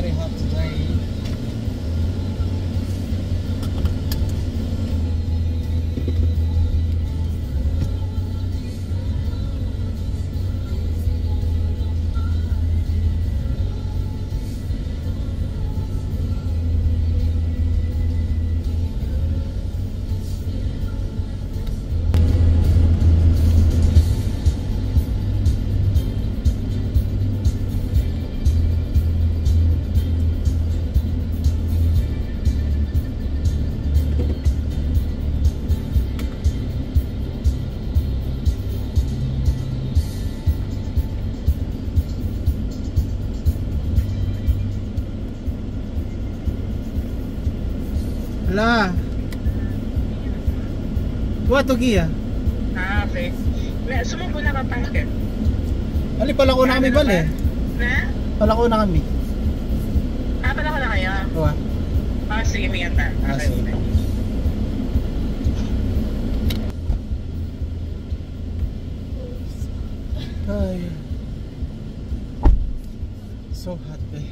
very hot today. Hala. What to giya? Ah, okay. Na, sumubo na ka pangkit. Ali pala ko na kami bali. Na? Pala ko na kami. Ah, pala ko na kayo. Kuha. Ah, sige, may yata. Ah, sige. Ay. So hot eh.